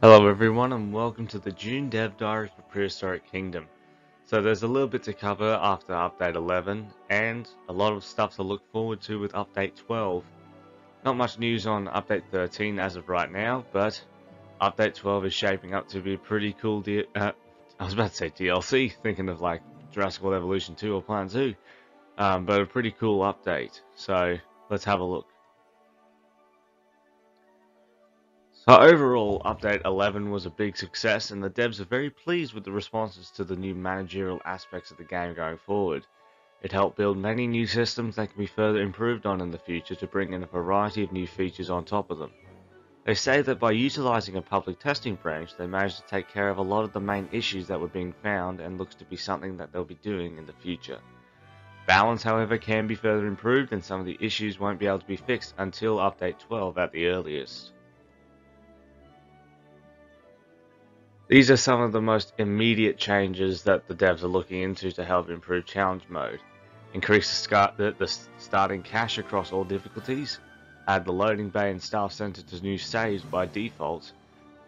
Hello everyone and welcome to the June Dev Diary for Prehistoric Kingdom. So there's a little bit to cover after update 11 and a lot of stuff to look forward to with update 12. Not much news on update 13 as of right now, but update 12 is shaping up to be a pretty cool uh, I was about to say DLC, thinking of like Jurassic World Evolution 2 or Planet Zoo. Um, but a pretty cool update. So let's have a look. So overall, Update 11 was a big success and the devs are very pleased with the responses to the new managerial aspects of the game going forward. It helped build many new systems that can be further improved on in the future to bring in a variety of new features on top of them. They say that by utilizing a public testing branch, they managed to take care of a lot of the main issues that were being found and looks to be something that they'll be doing in the future. Balance, however, can be further improved and some of the issues won't be able to be fixed until update 12 at the earliest. These are some of the most immediate changes that the devs are looking into to help improve challenge mode. Increase the, start, the, the starting cash across all difficulties, add the loading bay and staff center to new saves by default,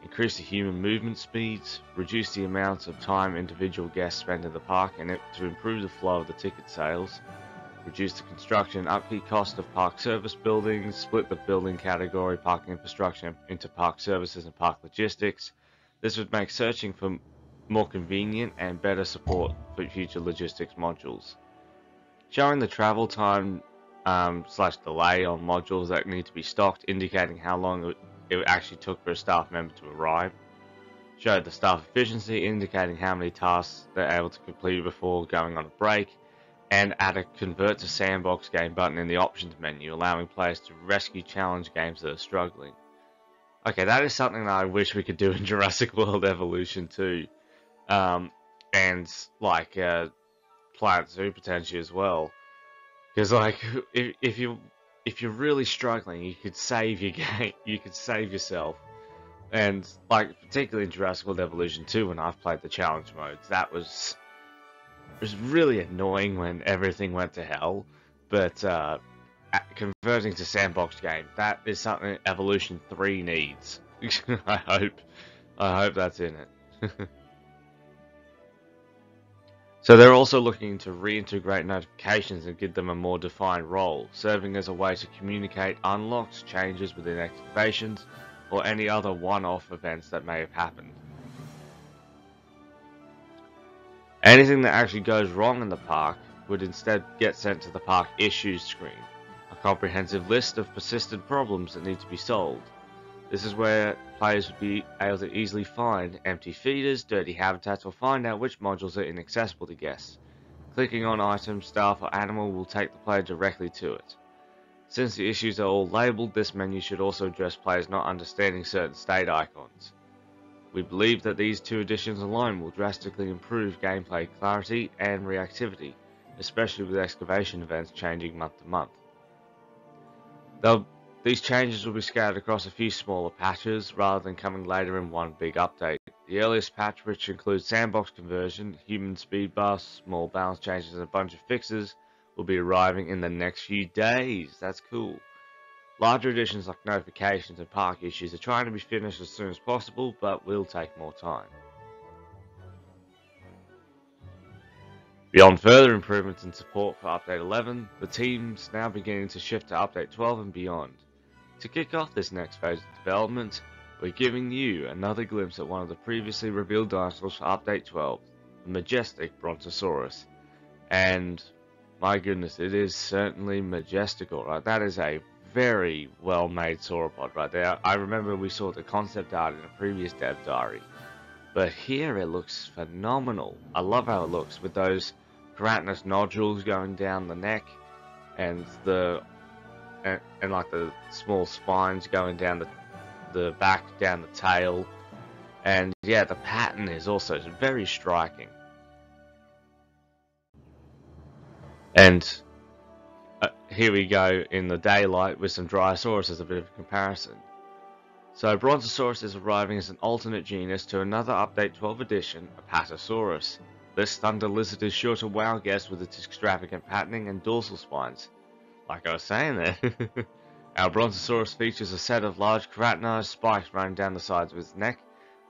increase the human movement speeds, reduce the amount of time individual guests spend in the park and it, to improve the flow of the ticket sales, reduce the construction and upkeep cost of park service buildings, split the building category parking infrastructure into park services and park logistics, this would make searching for more convenient and better support for future logistics modules. Showing the travel time um, slash delay on modules that need to be stocked, indicating how long it actually took for a staff member to arrive. Showed the staff efficiency, indicating how many tasks they're able to complete before going on a break. And add a convert to sandbox game button in the options menu, allowing players to rescue challenge games that are struggling. Okay, that is something that I wish we could do in Jurassic World Evolution 2. Um, and like uh, Planet Zoo potentially as well. Because like if, if you if you're really struggling, you could save your game, you could save yourself. And like particularly in Jurassic World Evolution 2 when I've played the challenge modes, that was it was really annoying when everything went to hell. But uh, converting to sandbox game. That is something Evolution 3 needs. I hope. I hope that's in it. so they're also looking to reintegrate notifications and give them a more defined role, serving as a way to communicate unlocks, changes within activations, or any other one-off events that may have happened. Anything that actually goes wrong in the park would instead get sent to the park issues screen, comprehensive list of persistent problems that need to be solved. This is where players would be able to easily find empty feeders, dirty habitats, or find out which modules are inaccessible to guests. Clicking on item, staff, or animal will take the player directly to it. Since the issues are all labelled, this menu should also address players not understanding certain state icons. We believe that these two additions alone will drastically improve gameplay clarity and reactivity, especially with excavation events changing month to month. They'll, these changes will be scattered across a few smaller patches rather than coming later in one big update. The earliest patch, which includes sandbox conversion, human speed bus, small balance changes, and a bunch of fixes, will be arriving in the next few days. That's cool. Larger additions like notifications and park issues are trying to be finished as soon as possible, but will take more time. Beyond further improvements and support for Update 11, the team's now beginning to shift to Update 12 and beyond. To kick off this next phase of development, we're giving you another glimpse at one of the previously revealed dinosaurs for Update 12, the majestic Brontosaurus. And my goodness, it is certainly majestical, right? That is a very well made sauropod right there. I remember we saw the concept art in a previous dev diary. But here it looks phenomenal. I love how it looks with those keratinous nodules going down the neck and the and, and like the small spines going down the the back down the tail. And yeah the pattern is also very striking. And uh, here we go in the daylight with some Dryosaurus as a bit of a comparison. So Brontosaurus is arriving as an alternate genus to another update 12 edition, Apatosaurus. This thunder lizard is sure to wow guests with its extravagant patterning and dorsal spines. Like I was saying there, our Brontosaurus features a set of large keratinized spikes running down the sides of its neck,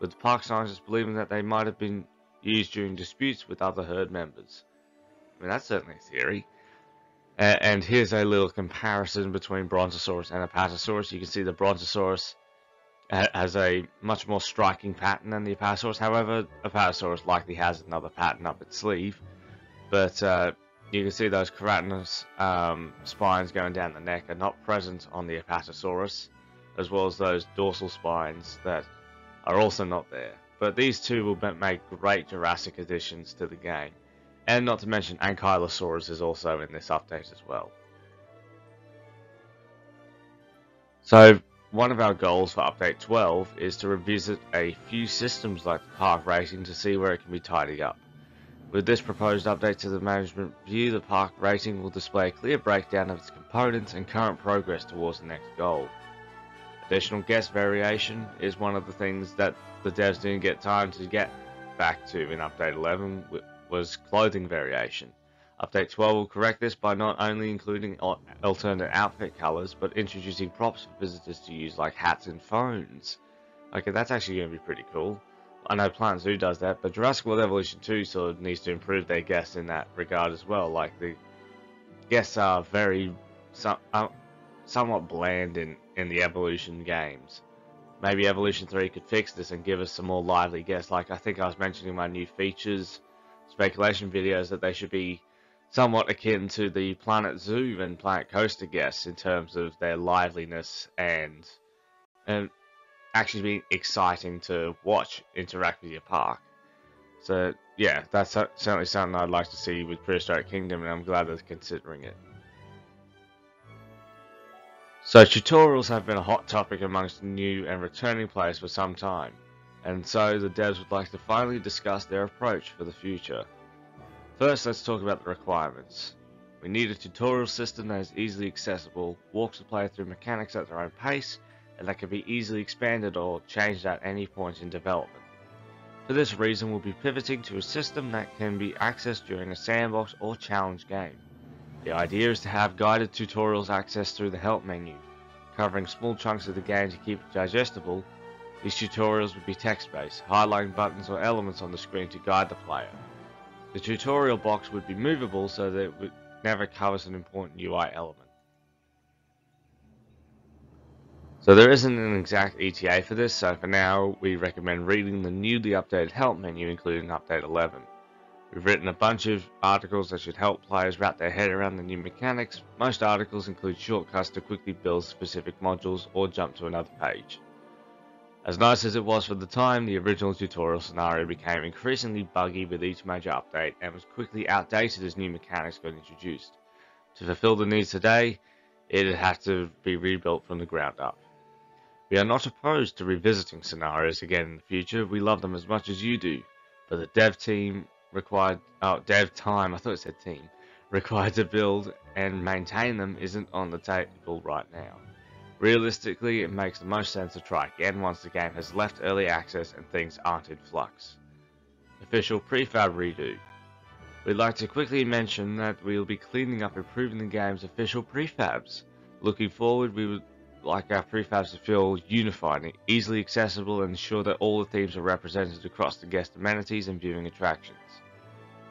with park scientists believing that they might have been used during disputes with other herd members. I mean, that's certainly a theory. And here's a little comparison between Brontosaurus and Apatosaurus. You can see the Brontosaurus has a much more striking pattern than the Apatosaurus. However, Apatosaurus likely has another pattern up its sleeve. But uh, you can see those keratinous um, spines going down the neck are not present on the Apatosaurus, as well as those dorsal spines that are also not there. But these two will make great Jurassic additions to the game. And not to mention Ankylosaurus is also in this update as well. So one of our goals for update 12 is to revisit a few systems like the park rating to see where it can be tidied up. With this proposed update to the management view, the park rating will display a clear breakdown of its components and current progress towards the next goal. Additional guest variation is one of the things that the devs didn't get time to get back to in update 11 was clothing variation. Update 12 will correct this by not only including alternate outfit colors, but introducing props for visitors to use like hats and phones. Okay, that's actually going to be pretty cool. I know Planet Zoo does that, but Jurassic World Evolution 2 sort of needs to improve their guests in that regard as well. Like the guests are very uh, somewhat bland in, in the Evolution games. Maybe Evolution 3 could fix this and give us some more lively guests. Like I think I was mentioning my new features speculation videos that they should be somewhat akin to the Planet Zoo and Planet Coaster guests in terms of their liveliness and and actually being exciting to watch interact with your park. So yeah, that's certainly something I'd like to see with Prehistoric Kingdom, and I'm glad they're considering it. So tutorials have been a hot topic amongst new and returning players for some time, and so the devs would like to finally discuss their approach for the future. First, let's talk about the requirements. We need a tutorial system that is easily accessible, walks the player through mechanics at their own pace, and that can be easily expanded or changed at any point in development. For this reason, we'll be pivoting to a system that can be accessed during a sandbox or challenge game. The idea is to have guided tutorials accessed through the help menu, covering small chunks of the game to keep it digestible. These tutorials would be text-based, highlighting buttons or elements on the screen to guide the player. The tutorial box would be movable so that it never covers an important UI element. So there isn't an exact ETA for this, so for now we recommend reading the newly updated help menu including update 11. We've written a bunch of articles that should help players wrap their head around the new mechanics. Most articles include shortcuts to quickly build specific modules or jump to another page. As nice as it was for the time, the original tutorial scenario became increasingly buggy with each major update and was quickly outdated as new mechanics got introduced. To fulfill the needs today, it had had to be rebuilt from the ground up. We are not opposed to revisiting scenarios again in the future. We love them as much as you do. But the dev team required, oh, dev time, I thought it said team, required to build and maintain them isn't on the table right now. Realistically, it makes the most sense to try again once the game has left early access and things aren't in flux. Official prefab redo. We'd like to quickly mention that we'll be cleaning up improving the game's official prefabs. Looking forward, we would like our prefabs to feel unified, and easily accessible, and ensure that all the themes are represented across the guest amenities and viewing attractions.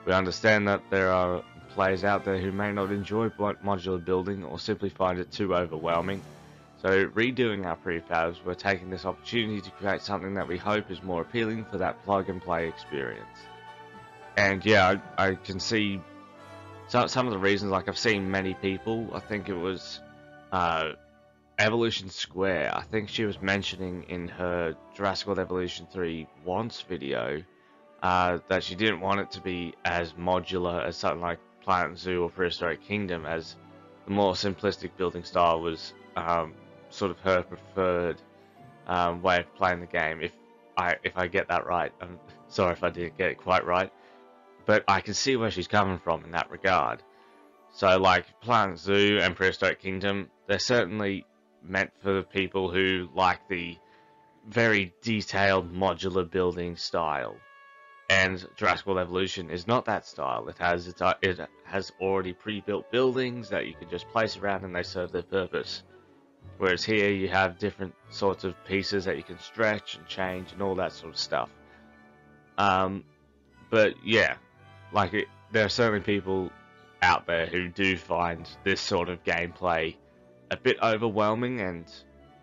We understand that there are players out there who may not enjoy modular building or simply find it too overwhelming. So redoing our prefabs, we're taking this opportunity to create something that we hope is more appealing for that plug and play experience. And yeah, I, I can see some, some of the reasons, like I've seen many people, I think it was uh, Evolution Square, I think she was mentioning in her Jurassic World Evolution 3 once video uh, that she didn't want it to be as modular as something like Planet Zoo or Prehistoric Kingdom, as the more simplistic building style was um, sort of her preferred um, way of playing the game. If I if I get that right, I'm sorry if I didn't get it quite right, but I can see where she's coming from in that regard. So like Planet Zoo and Prehistoric Kingdom, they're certainly meant for people who like the very detailed modular building style. And Jurassic World Evolution is not that style. It has it has already pre-built buildings that you can just place around and they serve their purpose. Whereas here you have different sorts of pieces that you can stretch and change and all that sort of stuff. Um, but yeah, like it, there are certainly people out there who do find this sort of gameplay a bit overwhelming and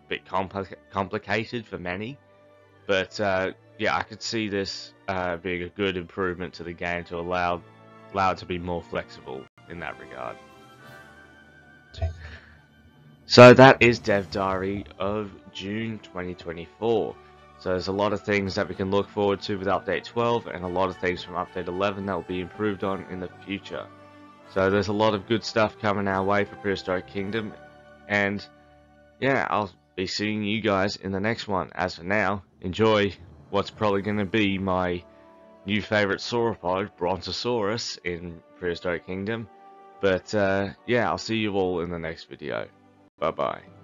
a bit compl complicated for many. But uh, yeah, I could see this uh, being a good improvement to the game to allow allow it to be more flexible in that regard. So that is Dev Diary of June 2024. So there's a lot of things that we can look forward to with Update 12 and a lot of things from Update 11 that will be improved on in the future. So there's a lot of good stuff coming our way for Prehistoric Kingdom and yeah, I'll be seeing you guys in the next one. As for now, enjoy what's probably going to be my new favorite sauropod, Brontosaurus, in Prehistoric Kingdom. But uh, yeah, I'll see you all in the next video. Bye bye.